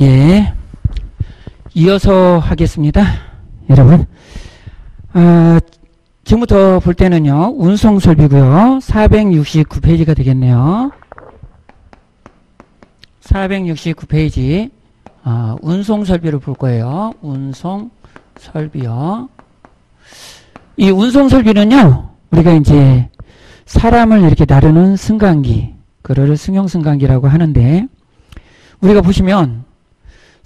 예. 이어서 하겠습니다. 여러분. 아, 지금부터 볼 때는요, 운송 설비고요. 469페이지가 되겠네요. 469페이지. 아, 운송 설비를 볼 거예요. 운송 설비요. 이 운송 설비는요, 우리가 이제 사람을 이렇게 나르는 승강기, 그를 승용 승강기라고 하는데, 우리가 보시면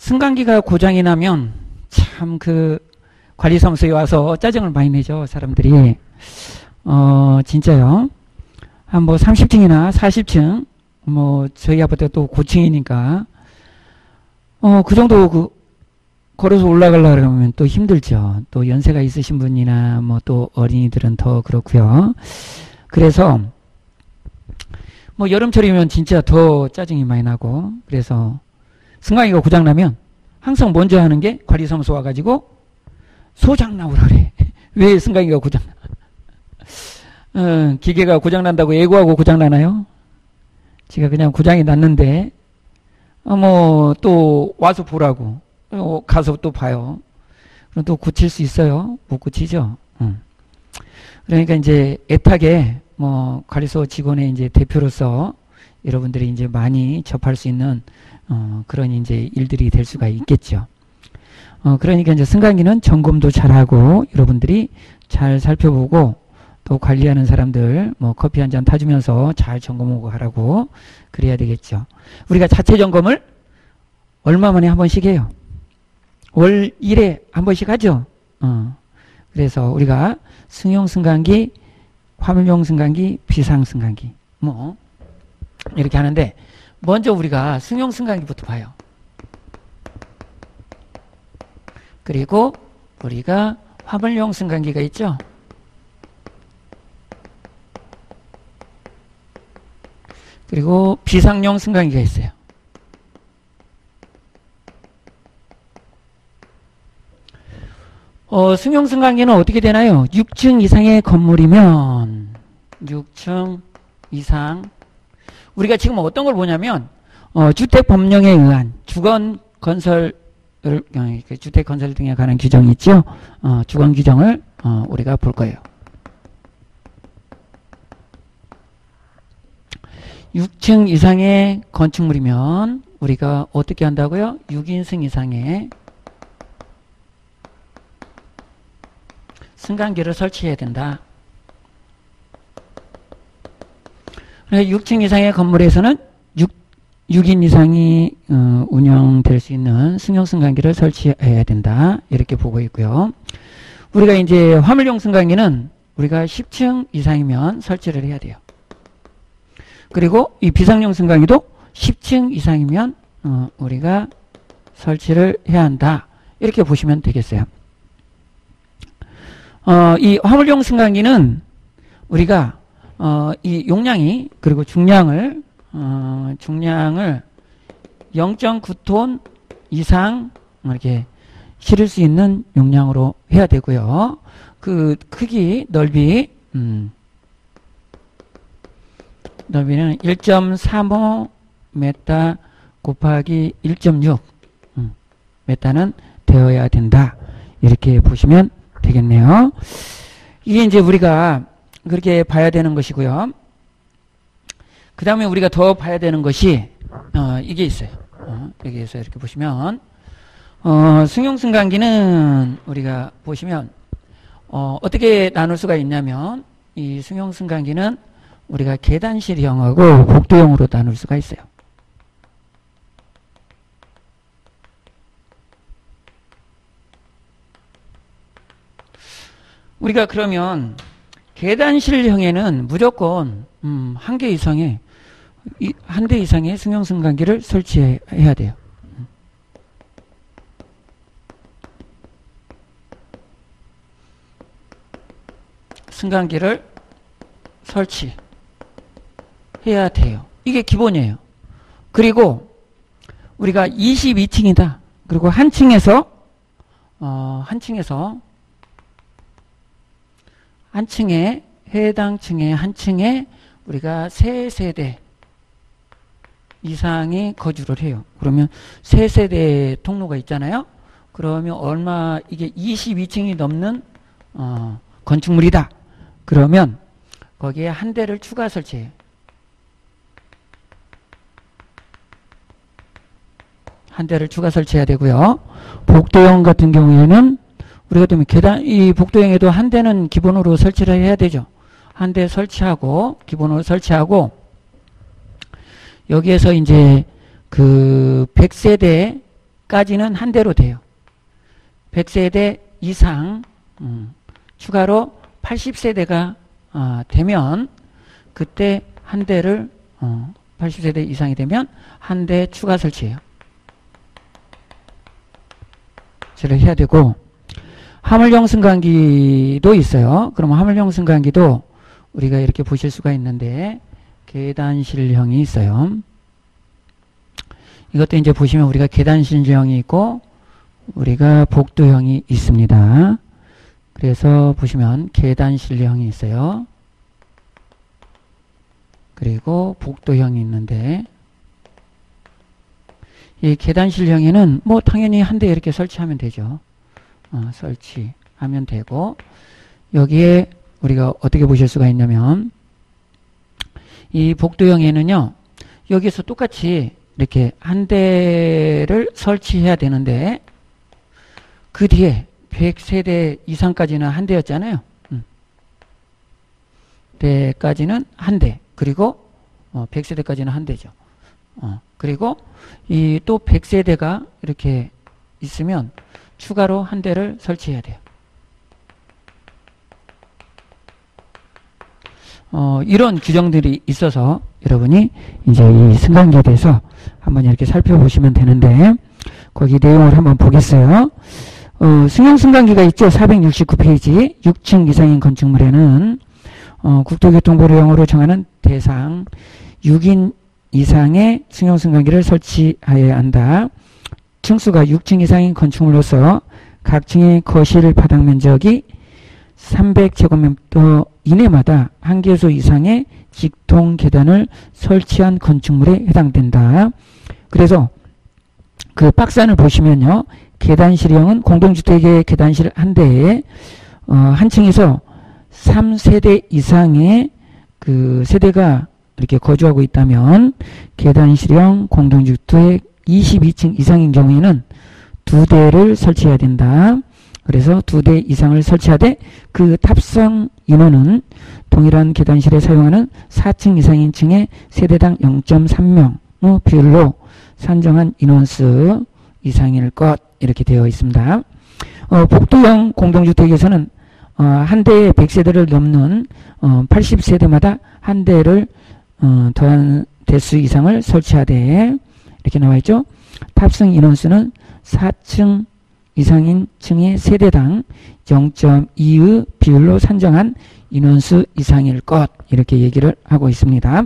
승강기가 고장이 나면 참 그 관리사무소에 와서 짜증을 많이 내죠 사람들이. 어 진짜요. 한 뭐 30층이나 40층 뭐 저희 아파트가 또 고층이니까. 어 그 정도 그 걸어서 올라가려 그러면 또 힘들죠. 또 연세가 있으신 분이나 뭐 또 어린이들은 더 그렇고요. 그래서 뭐 여름철이면 진짜 더 짜증이 많이 나고 그래서 승강기가 고장나면 항상 먼저 하는 게 관리사무소 와가지고 소장 나오라 그래. 왜 승강기가 고장나? 어, 기계가 고장난다고 예고하고 고장나나요? 제가 그냥 고장이 났는데 어, 뭐 또 와서 보라고 어, 가서 또 봐요. 그럼 또 고칠 수 있어요? 못 고치죠. 응. 그러니까 이제 애타게 뭐 관리소 직원의 이제 대표로서 여러분들이 이제 많이 접할 수 있는 어, 그런 이제 일들이 될 수가 있겠죠. 어, 그러니까 이제 승강기는 점검도 잘하고 여러분들이 잘 살펴보고 또 관리하는 사람들 뭐 커피 한 잔 타주면서 잘 점검하고 하라고 그래야 되겠죠. 우리가 자체 점검을 얼마 만에 한 번씩 해요. 월 1회 한 번씩 하죠. 어. 그래서 우리가 승용 승강기, 화물용 승강기, 비상 승강기 뭐 이렇게 하는데 먼저 우리가 승용 승강기부터 봐요. 그리고 우리가 화물용 승강기가 있죠. 그리고 비상용 승강기가 있어요. 어, 승용 승강기는 어떻게 되나요? 6층 이상의 건물이면 6층 이상 우리가 지금 어떤 걸 보냐면 어, 주택 법령에 의한 주건 건설 어, 주택 건설 등에 관한 규정이 있죠. 어, 주건 규정을 어, 우리가 볼 거예요. 6층 이상의 건축물이면 우리가 어떻게 한다고요? 6인승 이상의 승강기를 설치해야 된다. 6층 이상의 건물에서는 6, 6인 이상이 어, 운영될 수 있는 승용 승강기를 설치해야 된다. 이렇게 보고 있고요. 우리가 이제 화물용 승강기는 우리가 10층 이상이면 설치를 해야 돼요. 그리고 이 비상용 승강기도 10층 이상이면 어, 우리가 설치를 해야 한다. 이렇게 보시면 되겠어요. 어, 이 화물용 승강기는 우리가 어, 이 용량이 그리고 중량을 어, 중량을 0.9톤 이상 이렇게 실을 수 있는 용량으로 해야 되고요. 그 크기 넓이 음, 넓이는 1.35 메타 곱하기 1.6 음, 메타는 되어야 된다. 이렇게 보시면 되겠네요. 이게 이제 우리가 그렇게 봐야 되는 것이고요. 그 다음에 우리가 더 봐야 되는 것이 어, 이게 있어요. 어, 여기에서 이렇게 보시면 어, 승용승강기는 우리가 보시면 어, 떻게 나눌 수가 있냐면 이 승용승강기는 우리가 계단실형하고 복도형으로 나눌 수가 있어요. 우리가 그러면 계단실형에는 무조건 음, 한 개 이상의 한 대 이상의 승용승강기를 설치해야 돼요. 승강기를 설치해야 돼요. 이게 기본이에요. 그리고 우리가 22층이다. 그리고 한 층에서 어, 한 층에서 한 층에 해당 층에 한 층에 우리가 세 세대 이상이 거주를 해요. 그러면 세 세대 통로가 있잖아요. 그러면 얼마 이게 22층이 넘는 어, 건축물이다. 그러면 거기에 한 대를 추가 설치해요. 한 대를 추가 설치해야 되고요. 복도형 같은 경우에는 우리가 되면 계단 이 복도형에도 한 대는 기본으로 설치를 해야 되죠. 한 대 설치하고 기본으로 설치하고 여기에서 이제 그 100세대까지는 한 대로 돼요. 100세대 이상 음, 추가로 80세대가 어, 되면 그때 한 대를 어, 80세대 이상이 되면 한 대 추가 설치해요. 설치를 해야 되고 화물용 승강기도 있어요. 그러면 화물용 승강기도 우리가 이렇게 보실 수가 있는데 계단실형이 있어요. 이것도 이제 보시면 우리가 계단실형이 있고 우리가 복도형이 있습니다. 그래서 보시면 계단실형이 있어요. 그리고 복도형이 있는데 이 계단실형에는 뭐 당연히 한 대 이렇게 설치하면 되죠. 어, 설치하면 되고 여기에 우리가 어떻게 보실 수가 있냐면 이 복도형에는요 여기서 똑같이 이렇게 한 대를 설치해야 되는데 그 뒤에 100세대 이상까지는 한 대였잖아요. 음. 대까지는 한 대. 그리고 어, 100세대까지는 한 대죠. 어, 그리고 이 또 100세대가 이렇게 있으면 추가로 한 대를 설치해야 돼요. 어, 이런 규정들이 있어서 여러분이 이제 이 승강기에 대해서 한번 이렇게 살펴보시면 되는데 거기 내용을 한번 보겠어요. 어, 승용 승강기가 있죠. 469페이지 6층 이상인 건축물에는 어, 국토교통부령으로 정하는 대상 6인 이상의 승용 승강기를 설치하여야 한다. 층수가 6층 이상인 건축물로서 각 층의 거실 바닥 면적이 300제곱미터 이내마다 한 개소 이상의 직통 계단을 설치한 건축물에 해당된다. 그래서 그 박스 안을 보시면요. 계단실형은 공동주택의 계단실 한 대에 어, 한 층에서 3세대 이상의 그 세대가 이렇게 거주하고 있다면 계단실형 공동주택 22층 이상인 경우에는 두 대를 설치해야 된다. 그래서 두 대 이상을 설치하되 그 탑승 인원은 동일한 계단실에 사용하는 4층 이상인 층의 세대당 0.3명 의 비율로 산정한 인원수 이상일 것 이렇게 되어 있습니다. 어, 복도형 공동주택에서는 어, 한 대에 100세대를 넘는 어, 80세대마다 한 대를 어, 더한 대수 이상을 설치하되 이렇게 나와 있죠. 탑승 인원수는 4층 이상인 층의 세대당 0.2의 비율로 산정한 인원수 이상일 것 이렇게 얘기를 하고 있습니다.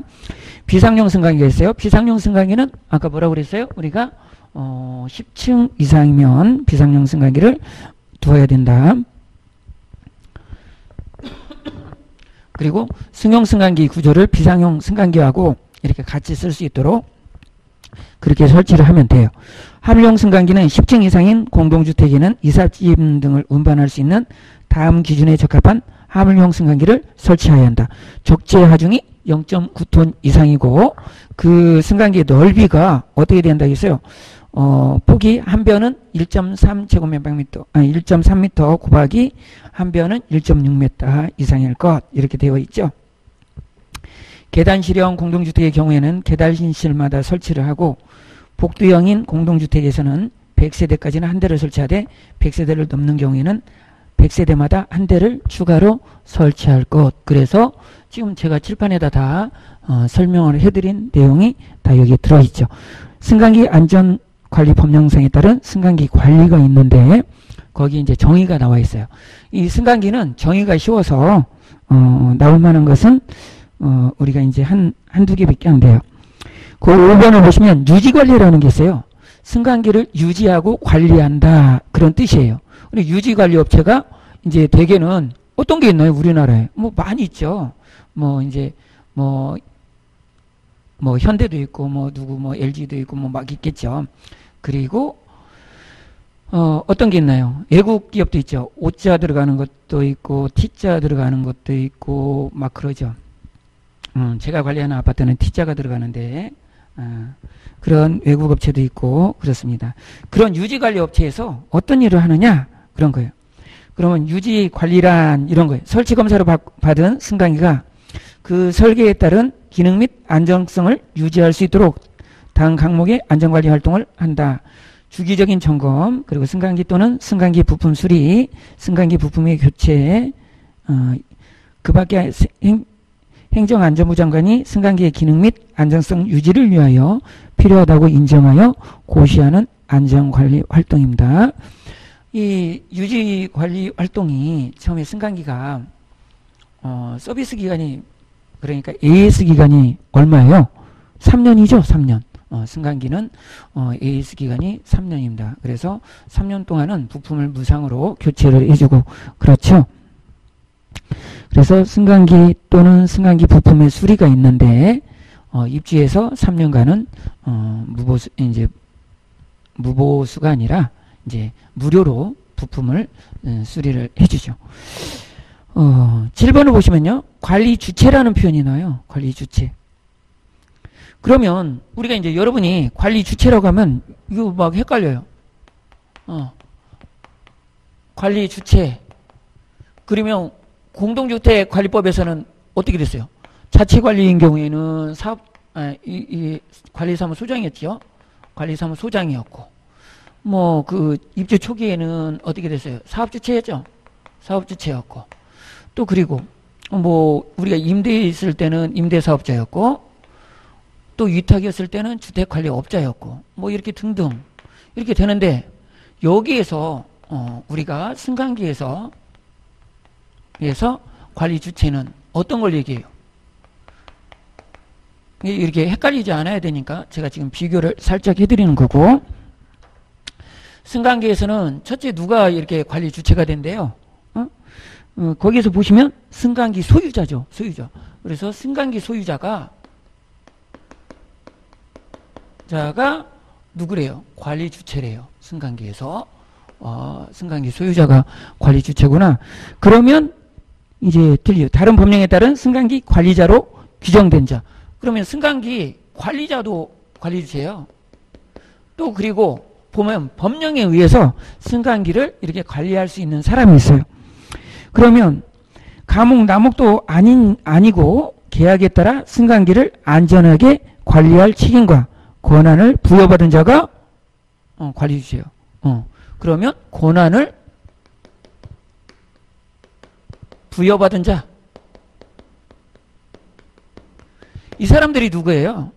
비상용 승강기가 있어요. 비상용 승강기는 아까 뭐라고 그랬어요? 우리가 어, 10층 이상이면 비상용 승강기를 두어야 된다. 그리고 승용 승강기 구조를 비상용 승강기하고 이렇게 같이 쓸 수 있도록 그렇게 설치를 하면 돼요. 하물용 승강기는 10층 이상인 공동주택에는 이삿짐 등을 운반할 수 있는 다음 기준에 적합한 하물용 승강기를 설치해야 한다. 적재 하중이 0.9톤 이상이고 그 승강기의 넓이가 어떻게 된다 했어요? 어, 폭이 한 변은 1.3제곱미터, 아니 1.3m 곱하기 한 변은 1.6m 이상일 것 이렇게 되어 있죠. 계단 실형 공동주택의 경우에는 계단실마다 설치를 하고 복도형인 공동주택에서는 100세대까지는 한 대를 설치하되 100세대를 넘는 경우에는 100세대마다 한 대를 추가로 설치할 것. 그래서 지금 제가 칠판에다 다 어, 설명을 해드린 내용이 다 여기에 들어있죠. 승강기 안전관리 법령상에 따른 승강기 관리가 있는데 거기 이제 정의가 나와 있어요. 이 승강기는 정의가 쉬워서 어, 나올 만한 것은 어, 우리가 이제 한, 한두 개밖에 안 돼요. 그 5번을 보시면 유지관리라는 게 있어요. 승강기를 유지하고 관리한다. 그런 뜻이에요. 우리 유지관리업체가 이제 대개는 어떤 게 있나요? 우리나라에. 뭐 많이 있죠. 뭐 이제 뭐 뭐 현대도 있고 뭐 누구 뭐 LG도 있고 뭐 막 있겠죠. 그리고 어, 어떤 게 있나요? 외국 기업도 있죠. O자 들어가는 것도 있고 T자 들어가는 것도 있고 막 그러죠. 음, 제가 관리하는 아파트는 T자가 들어가는데 아, 그런 외국 업체도 있고 그렇습니다. 그런 유지 관리 업체에서 어떤 일을 하느냐 그런 거예요. 그러면 유지 관리란 이런 거예요. 설치 검사를 받은 승강기가 그 설계에 따른 기능 및 안정성을 유지할 수 있도록 당 항목의 안전관리 활동을 한다. 주기적인 점검, 그리고 승강기 또는 승강기 부품 수리, 승강기 부품의 교체, 어, 그 밖에 행, 행정안전부 장관이 승강기의 기능 및 안정성 유지를 위하여 필요하다고 인정하여 고시하는 안전관리 활동입니다. 이 유지관리 활동이 처음에 승강기가 어, 서비스 기간이 그러니까 AS 기간이 얼마예요? 3년이죠, 3년. 어, 승강기는 어, AS 기간이 3년입니다. 그래서 3년 동안은 부품을 무상으로 교체를 해주고 그렇죠. 그래서 승강기 또는 승강기 부품의 수리가 있는데 어, 입주해서 3년간은 어, 무보수 이제 무보수가 아니라 이제 무료로 부품을 음, 수리를 해주죠. 어, 7번을 보시면요. 관리 주체라는 표현이 나와요. 관리 주체. 그러면 우리가 이제 여러분이 관리 주체라고 하면 이거 막 헷갈려요. 어. 관리 주체. 그러면 공동주택 관리법에서는 어떻게 됐어요? 자체 관리인 경우에는 사업 아, 이, 이 관리사무 소장이었죠. 관리사무 소장이었고 뭐 그 입주 초기에는 어떻게 됐어요? 사업 주체였죠. 사업 주체였고 또 그리고 뭐 우리가 임대에 있을 때는 임대 사업자였고 또 위탁이었을 때는 주택관리업자였고 뭐 이렇게 등등 이렇게 되는데 여기에서 어 우리가 승강기에서 에서 관리 주체는 어떤 걸 얘기해요? 이렇게 헷갈리지 않아야 되니까 제가 지금 비교를 살짝 해드리는 거고 승강기에서는 첫째 누가 이렇게 관리 주체가 된대요. 어? 어, 거기에서 보시면 승강기 소유자죠. 소유자. 그래서 승강기 소유자가 자가 누구래요? 관리 주체래요. 승강기에서. 어, 승강기 소유자가 관리 주체구나. 그러면 이제 틀려. 다른 법령에 따른 승강기 관리자로 규정된 자. 그러면 승강기 관리자도 관리 주체예요. 또 그리고 보면 법령에 의해서 승강기를 이렇게 관리할 수 있는 사람이 있어요. 그러면 감옥 남목도 아닌 아니고 계약에 따라 승강기를 안전하게 관리할 책임과 권한을 부여받은 자가 어, 관리 주세요. 어. 그러면 권한을 부여받은 자. 이 사람들이 누구예요?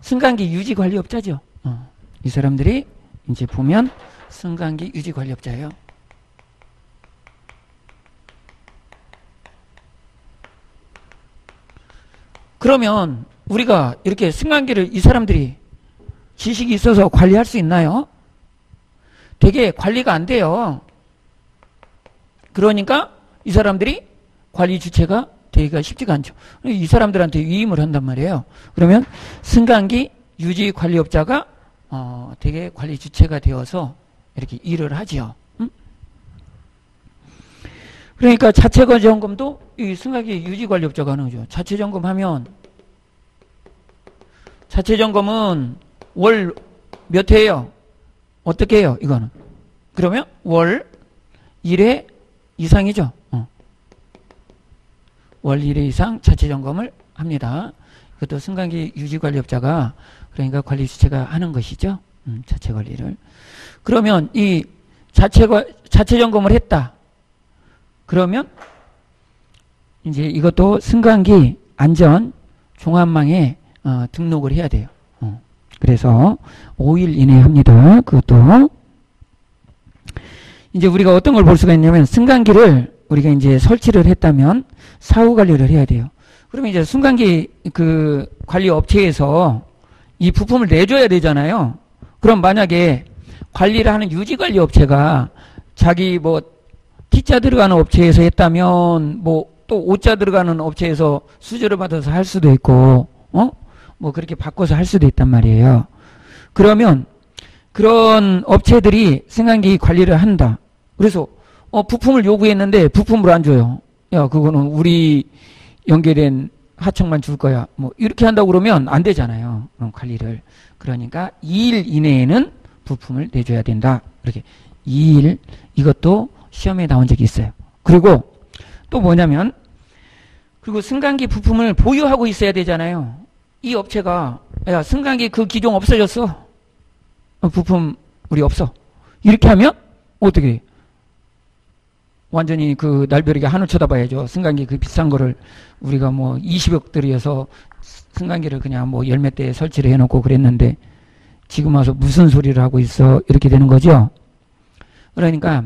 승강기 유지관리업자죠. 어. 이 사람들이 이제 보면 승강기 유지관리업자예요. 그러면 우리가 이렇게 승강기를 이 사람들이 지식이 있어서 관리할 수 있나요? 되게 관리가 안 돼요. 그러니까 이 사람들이 관리 주체가 되기가 쉽지가 않죠. 이 사람들한테 위임을 한단 말이에요. 그러면 승강기 유지 관리업자가 어, 되게 관리 주체가 되어서 이렇게 일을 하지요. 음? 그러니까 자체 점검도 이 승강기 유지 관리업자가 하는 거죠. 자체 점검하면 자체 점검은 월 몇 회예요? 어떻게 해요? 이거는. 그러면 월 1회 이상이죠. 어. 월 1회 이상 자체 점검을 합니다. 그것도 승강기 유지관리업자가 그러니까 관리 주체가 하는 것이죠. 음, 자체 관리를. 그러면 이 자체 자체 점검을 했다. 그러면 이제 이것도 승강기 안전 종합망에 어, 등록을 해야 돼요. 그래서 5일 이내에 합니다. 그것도 이제 우리가 어떤 걸 볼 수가 있냐면 승강기를 우리가 이제 설치를 했다면 사후 관리를 해야 돼요. 그러면 이제 승강기 그 관리 업체에서 이 부품을 내줘야 되잖아요. 그럼 만약에 관리를 하는 유지 관리 업체가 자기 뭐 T자 들어가는 업체에서 했다면 뭐 또 O자 들어가는 업체에서 수주를 받아서 할 수도 있고 어? 뭐 그렇게 바꿔서 할 수도 있단 말이에요. 그러면 그런 업체들이 승강기 관리를 한다. 그래서 어 부품을 요구했는데 부품을 안 줘요. 야 그거는 우리 연결된 하청만 줄 거야. 뭐 이렇게 한다고 그러면 안 되잖아요. 그럼 관리를. 그러니까 2일 이내에는 부품을 내줘야 된다. 이렇게 2일 이것도 시험에 나온 적이 있어요. 그리고 또 뭐냐면 그리고 승강기 부품을 보유하고 있어야 되잖아요. 이 업체가 야 승강기 그 기종 없어졌어. 어, 부품 우리 없어. 이렇게 하면 어떻게 완전히 그 날벼락에 하늘 쳐다봐야죠. 승강기 그 비싼 거를 우리가 뭐 20억 들여서 승강기를 그냥 뭐 열몇 대에 설치를 해놓고 그랬는데 지금 와서 무슨 소리를 하고 있어 이렇게 되는 거죠. 그러니까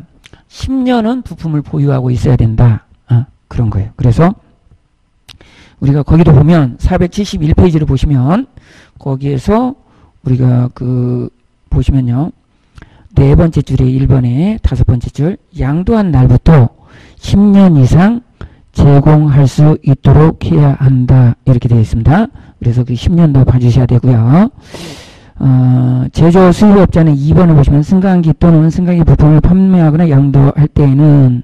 10년은 부품을 보유하고 있어야 된다. 어, 그런 거예요. 그래서 우리가 거기도 보면 471페이지를 보시면 거기에서 우리가 그 보시면요. 네 번째 줄에 1번에 다섯 번째 줄 양도한 날부터 10년 이상 제공할 수 있도록 해야 한다. 이렇게 되어 있습니다. 그래서 그 10년도 봐주셔야 되고요. 어, 제조 수입업자는 2번을 보시면 승강기 또는 승강기 부품을 판매하거나 양도할 때에는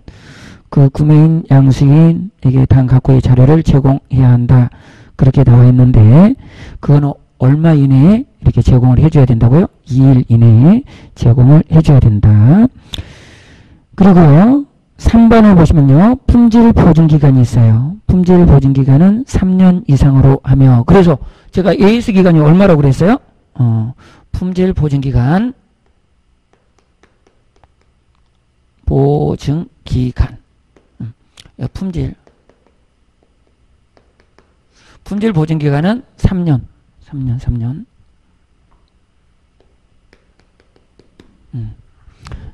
그 구매인 양수인에게 단 각고의 자료를 제공해야 한다. 그렇게 나와 있는데 그거는 얼마 이내에 이렇게 제공을 해줘야 된다고요? 2일 이내에 제공을 해줘야 된다. 그리고 3번을 보시면요. 품질 보증 기간이 있어요. 품질 보증 기간은 3년 이상으로 하며 그래서 제가 AS 기간이 얼마라고 그랬어요? 어, 품질 보증 기간 보증 기간 음, 품질 품질 보증 기간은 3년 3년 3년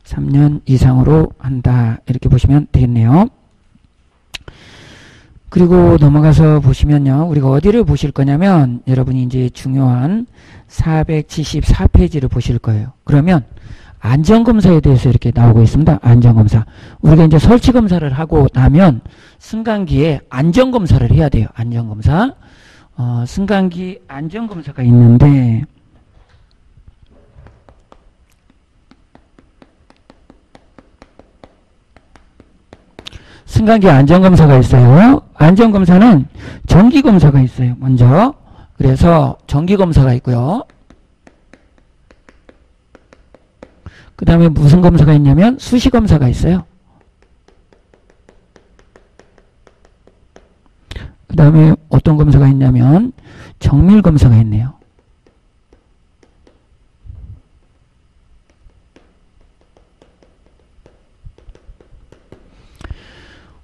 3년 이상으로 한다. 이렇게 보시면 되겠네요. 그리고 넘어가서 보시면요. 우리가 어디를 보실 거냐면 여러분이 이제 중요한 474페이지를 보실 거예요. 그러면 안전검사에 대해서 이렇게 나오고 있습니다. 안전검사. 우리가 이제 설치검사를 하고 나면 승강기에 안전검사를 해야 돼요. 안전검사. 어, 승강기 안전검사가 있는데 승강기 안전검사가 있어요. 안전검사는 정기검사가 있어요. 먼저. 그래서 정기검사가 있고요. 그 다음에 무슨 검사가 있냐면 수시검사가 있어요. 그 다음에 어떤 검사가 있냐면 정밀 검사가 있네요.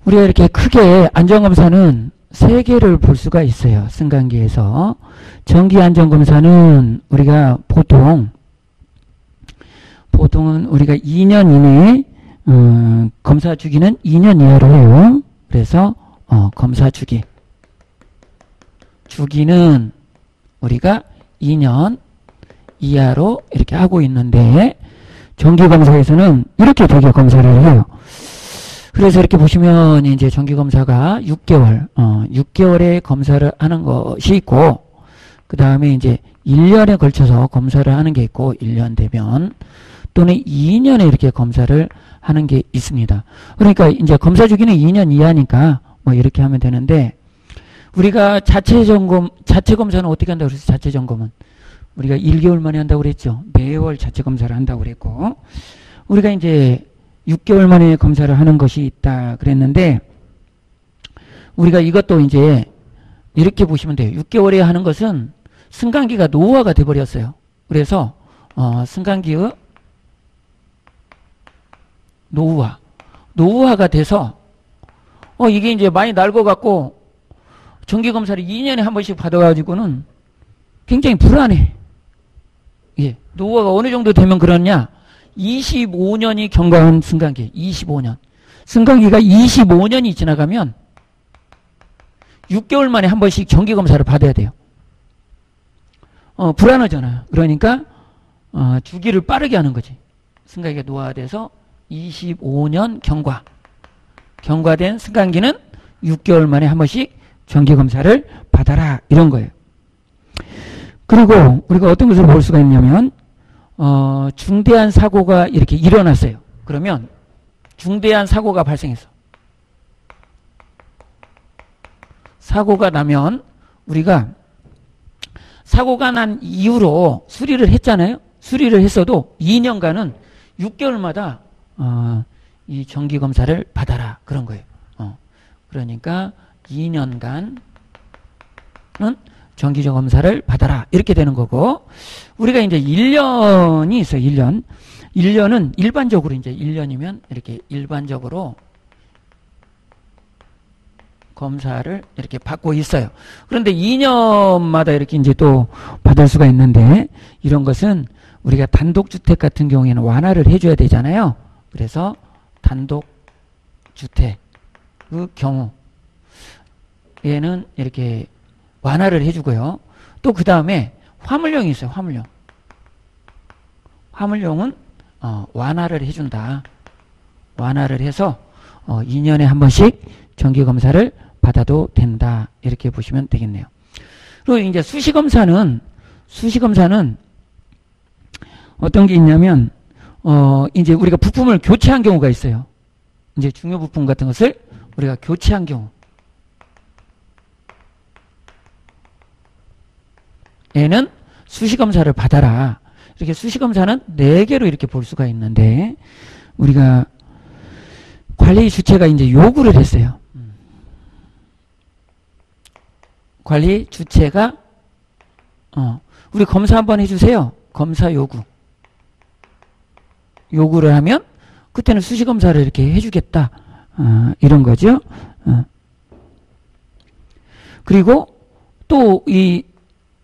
우리가 이렇게 크게 안전검사는 세 개를 볼 수가 있어요. 승강기에서. 정기 안전검사는 우리가 보통 보통은 우리가 2년 이내에 어, 검사 주기는 2년 이하로 해요. 그래서 어, 검사 주기 주기는 우리가 2년 이하로 이렇게 하고 있는데 정기검사에서는 이렇게 되게 검사를 해요. 그래서 이렇게 보시면 이제 정기검사가 6개월, 어, 6개월에 검사를 하는 것이 있고, 그 다음에 이제 1년에 걸쳐서 검사를 하는 게 있고, 1년 되면, 또는 2년에 이렇게 검사를 하는 게 있습니다. 그러니까 이제 검사 주기는 2년 이하니까 뭐 이렇게 하면 되는데, 우리가 자체 점검, 자체 검사는 어떻게 한다고 그랬어요? 자체 점검은. 우리가 1개월 만에 한다고 그랬죠. 매월 자체 검사를 한다고 그랬고, 우리가 이제 6개월 만에 검사를 하는 것이 있다 그랬는데 우리가 이것도 이제 이렇게 보시면 돼요. 6개월에 하는 것은 승강기가 노후화가 돼버렸어요. 그래서 어, 승강기의 노후화 노후화가 돼서 어 이게 이제 많이 낡아갖고 정기검사를 2년에 한 번씩 받아가지고는 굉장히 불안해. 예, 노후화가 어느 정도 되면 그러냐? 25년이 경과한 승강기 25년. 승강기가 25년이 지나가면 6개월 만에 한 번씩 정기검사를 받아야 돼요. 어, 불안하잖아요. 그러니까 어, 주기를 빠르게 하는 거지. 승강기가 노화돼서 25년 경과. 경과된 승강기는 6개월 만에 한 번씩 정기 검사를 받아라 이런 거예요 그리고 우리가 어떤 것을 볼 수가 있냐면 어, 중대한 사고가 이렇게 일어났어요. 그러면 중대한 사고가 발생했어. 사고가 나면 우리가 사고가 난 이후로 수리를 했잖아요. 수리를 했어도 2년간은 6개월마다 어, 이 정기 검사를 받아라 그런 거예요. 어, 그러니까 2년간은 정기적 검사를 받아라 이렇게 되는 거고 우리가 이제 1년이 있어요. 1년. 1년은 일반적으로 이제 1년이면 이렇게 일반적으로 검사를 이렇게 받고 있어요. 그런데 2년마다 이렇게 이제 또 받을 수가 있는데 이런 것은 우리가 단독주택 같은 경우에는 완화를 해줘야 되잖아요. 그래서 단독주택 그 경우 얘는 이렇게 완화를 해주고요. 또 그 다음에 화물용이 있어요. 화물용. 화물용은 어, 완화를 해준다. 완화를 해서 어, 2년에 한 번씩 정기검사를 받아도 된다. 이렇게 보시면 되겠네요. 그리고 이제 수시검사는, 수시검사는 어떤 게 있냐면, 어, 이제 우리가 부품을 교체한 경우가 있어요. 이제 중요 부품 같은 것을 우리가 교체한 경우. 얘는 수시검사를 받아라. 이렇게 수시검사는 4개로 이렇게 볼 수가 있는데, 우리가 관리 주체가 이제 요구를 했어요. 관리 주체가 어, 우리 검사 한번 해주세요. 검사 요구. 요구를 하면 그때는 수시 검사를 이렇게 해주겠다. 어, 이런 거죠. 어. 그리고 또 이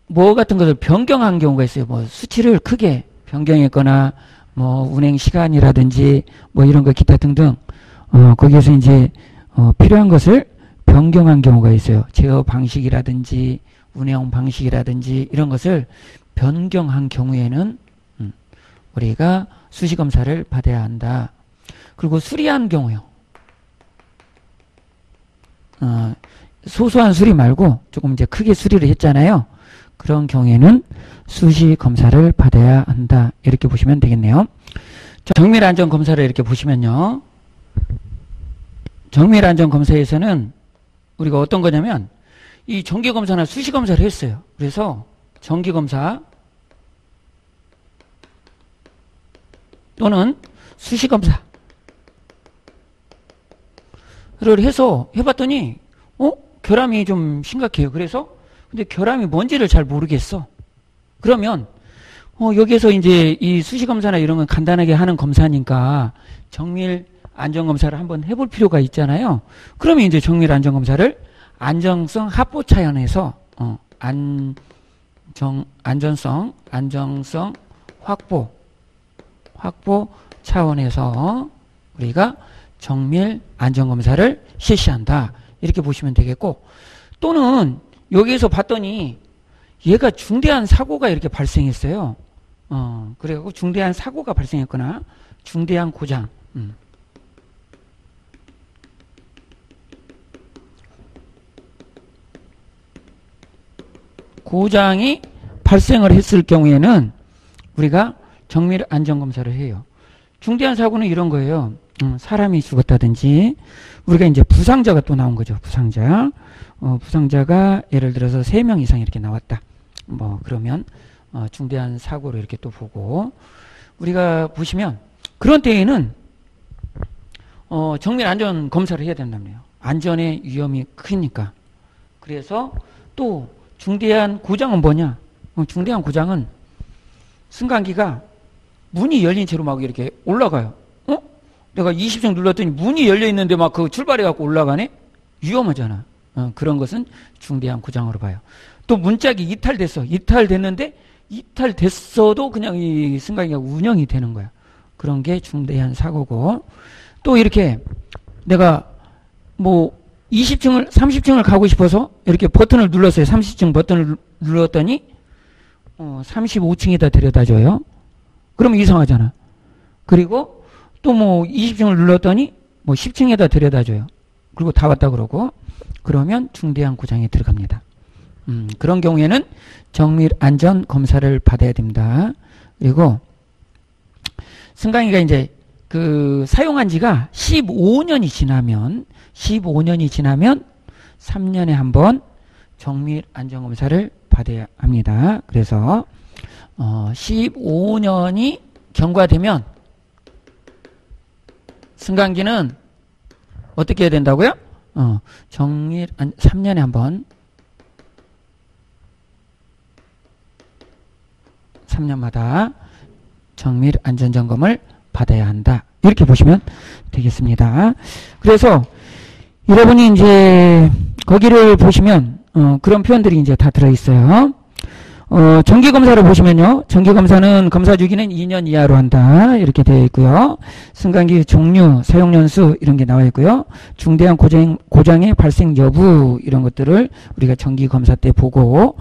뭐 같은 것을 변경한 경우가 있어요. 뭐 수치를 크게 변경했거나 뭐 운행 시간이라든지 뭐 이런 거 기타 등등 어, 거기에서 이제 어, 필요한 것을 변경한 경우가 있어요. 제어 방식이라든지 운영 방식이라든지 이런 것을 변경한 경우에는 음, 우리가 수시 검사를 받아야 한다. 그리고 수리한 경우요. 어, 소소한 수리 말고 조금 이제 크게 수리를 했잖아요. 그런 경우에는 수시 검사를 받아야 한다. 이렇게 보시면 되겠네요. 정밀 안전 검사를 이렇게 보시면요. 정밀 안전 검사에서는 우리가 어떤 거냐면 이 정기 검사나 수시 검사를 했어요. 그래서 정기 검사 또는 수시 검사를 해서 해봤더니 어? 결함이 좀 심각해요. 그래서 근데 결함이 뭔지를 잘 모르겠어. 그러면 어, 여기에서 이제 이 수시 검사나 이런 건 간단하게 하는 검사니까 정밀 안전 검사를 한번 해볼 필요가 있잖아요. 그러면 이제 정밀 안전 검사를 안정성 합보 차원에서 어, 안정 안전성 안정성 확보 확보 차원에서 우리가 정밀 안전 검사를 실시한다. 이렇게 보시면 되겠고 또는 여기에서 봤더니 얘가 중대한 사고가 이렇게 발생했어요. 어, 그래갖고 중대한 사고가 발생했거나 중대한 고장. 음. 고장이 발생을 했을 경우에는 우리가 정밀 안전검사를 해요. 중대한 사고는 이런 거예요. 음, 사람이 죽었다든지 우리가 이제 부상자가 또 나온 거죠. 부상자. 어, 부상자가 예를 들어서 3명 이상 이렇게 나왔다. 뭐 그러면 어, 중대한 사고로 이렇게 또 보고 우리가 보시면 그런 때에는 어, 정밀 안전 검사를 해야 된다며요. 안전의 위험이 크니까. 그래서 또 중대한 고장은 뭐냐? 어, 중대한 고장은 승강기가 문이 열린 채로 막 이렇게 올라가요. 어? 내가 20층 눌렀더니 문이 열려 있는데 막 그 출발해 갖고 올라가네? 위험하잖아. 어, 그런 것은 중대한 고장으로 봐요. 또 문짝이 이탈됐어. 이탈됐는데 이탈됐어도 그냥 이 승강기가 운영이 되는 거야. 그런 게 중대한 사고고 또 이렇게 내가 뭐 20층을 30층을 가고 싶어서 이렇게 버튼을 눌렀어요. 30층 버튼을 눌렀더니 어, 35층에다 데려다 줘요. 그러면 이상하잖아. 그리고 또 뭐 20층을 눌렀더니 뭐 10층에다 데려다 줘요. 그리고 다 왔다 그러고 그러면 중대한 고장에 들어갑니다. 음, 그런 경우에는 정밀 안전 검사를 받아야 됩니다. 그리고 승강이가 이제 그 사용한 지가 15년이 지나면 15년이 지나면 3년에 한 번 정밀 안전 검사를 받아야 합니다. 그래서 어 15년이 경과되면 승강기는 어떻게 해야 된다고요? 어, 정밀 안, 3년에 한 번 3년마다 정밀 안전점검을 받아야 한다. 이렇게 보시면 되겠습니다. 그래서 여러분이 이제 거기를 보시면 어, 그런 표현들이 이제 다 들어있어요. 어, 정기검사를 보시면요. 정기검사는 검사 주기는 2년 이하로 한다. 이렇게 되어 있고요. 승강기 종류, 사용연수 이런 게 나와 있고요. 중대한 고장, 고장의 발생 여부 이런 것들을 우리가 정기검사 때 보고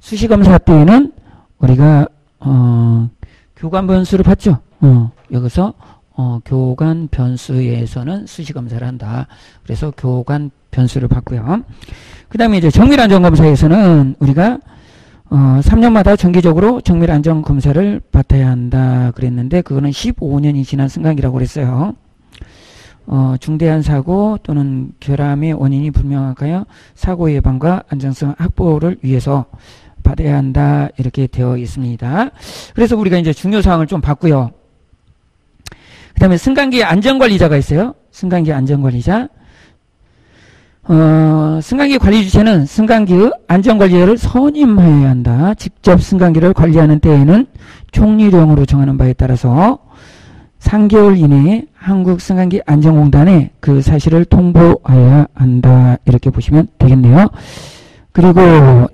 수시검사 때에는 우리가 어, 교관 변수를 봤죠. 어, 여기서 어, 교관 변수에서는 수시검사를 한다. 그래서 교관 변수를 봤고요. 그 다음에 이제 정밀안전검사에서는 우리가 어, 3년마다 정기적으로 정밀 안전 검사를 받아야 한다 그랬는데 그거는 15년이 지난 순간이라고 그랬어요. 어, 중대한 사고 또는 결함의 원인이 불명하여 사고 예방과 안전성 확보를 위해서 받아야 한다 이렇게 되어 있습니다. 그래서 우리가 이제 중요 사항을 좀 봤고요. 그 다음에 승강기 안전관리자가 있어요. 승강기 안전관리자. 어, 승강기 관리 주체는 승강기의 안전관리자를 선임하여야 한다. 직접 승강기를 관리하는 때에는 총리령으로 정하는 바에 따라서 3개월 이내에 한국승강기 안전공단에 그 사실을 통보하여야 한다. 이렇게 보시면 되겠네요. 그리고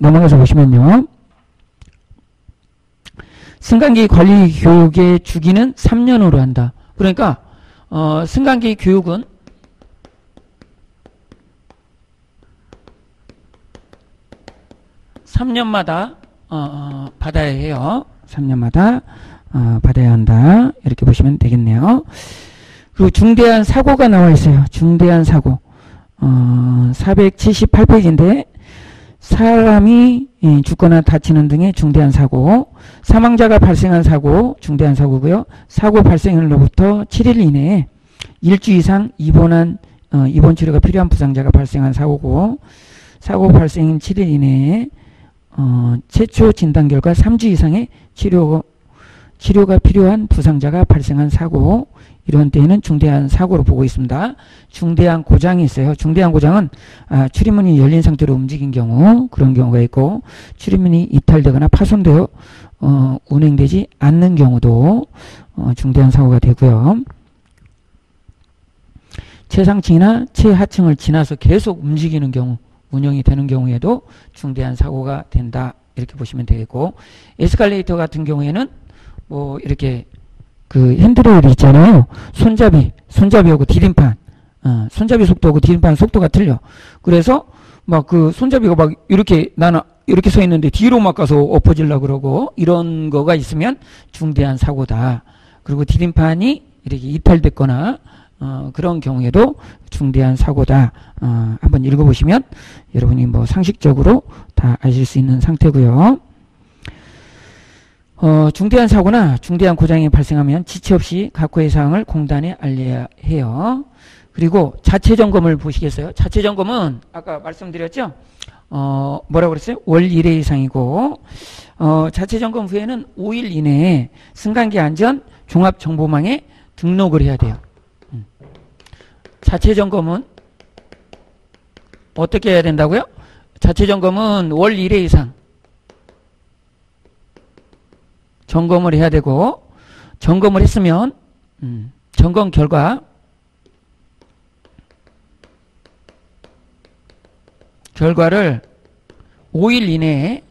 넘어가서 보시면요. 승강기 관리 교육의 주기는 3년으로 한다. 그러니까 어, 승강기 교육은 (3년마다) 어, 어, 받아야 해요. (3년마다) 어, 받아야 한다. 이렇게 보시면 되겠네요. 그리고 중대한 사고가 나와 있어요. 중대한 사고. 어, 478페이지인데 사람이 예, 죽거나 다치는 등의 중대한 사고, 사망자가 발생한 사고, 중대한 사고고요. 사고 발생일로부터 7일 이내에 일주 이상 입원한 어, 입원 치료가 필요한 부상자가 발생한 사고고, 사고 발생 7일 이내에 어, 최초 진단 결과 3주 이상의 치료 치료가 필요한 부상자가 발생한 사고, 이런 때에는 중대한 사고로 보고 있습니다. 중대한 고장이 있어요. 중대한 고장은 아, 출입문이 열린 상태로 움직인 경우 그런 경우가 있고 출입문이 이탈되거나 파손되어 어, 운행되지 않는 경우도 어, 중대한 사고가 되고요. 최상층이나 최하층을 지나서 계속 움직이는 경우 운영이 되는 경우에도 중대한 사고가 된다 이렇게 보시면 되겠고 에스컬레이터 같은 경우에는 뭐 이렇게 그 핸드레일 있잖아요. 손잡이, 손잡이하고 디딤판, 어, 손잡이 속도하고 디딤판 속도가 틀려. 그래서 막 그 손잡이가 막 이렇게 나는 이렇게 서 있는데 뒤로 막 가서 엎어질라 그러고 이런 거가 있으면 중대한 사고다. 그리고 디딤판이 이렇게 이탈됐거나 어, 그런 경우에도 중대한 사고다. 어, 한번 읽어보시면 여러분이 뭐 상식적으로 다 아실 수 있는 상태고요. 어, 중대한 사고나 중대한 고장이 발생하면 지체 없이 각호의 사항을 공단에 알려야 해요. 그리고 자체 점검을 보시겠어요? 자체 점검은 아까 말씀드렸죠? 어, 뭐라고 그랬어요? 월 1회 이상이고, 어, 자체 점검 후에는 5일 이내에 승강기 안전 종합정보망에 등록을 해야 돼요. 음. 자체 점검은 어떻게 해야 된다고요? 자체 점검은 월 1회 이상. 점검을 해야 되고 점검을 했으면 음, 점검 결과 결과를 5일 이내에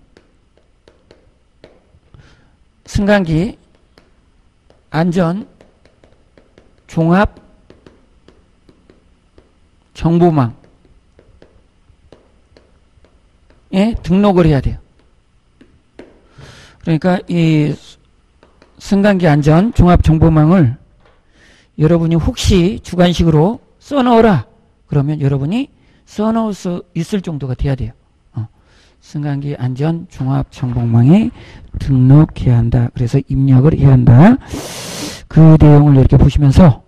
승강기 안전 종합 정보망에 등록을 해야 돼요. 그러니까 이 승강기 안전 종합정보망을 여러분이 혹시 주관식으로 써넣어라. 그러면 여러분이 써놓을 수 있을 정도가 돼야 돼요. 어. 승강기 안전 종합 정보망에 등록해야 한다. 그래서 입력을 해야 한다. 그 내용을 이렇게 보시면서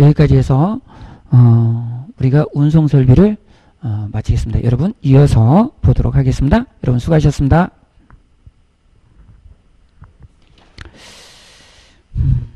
여기까지 해서 어, 우리가 운송 설비를 어, 마치겠습니다. 여러분 이어서 보도록 하겠습니다. 여러분 수고하셨습니다. 음.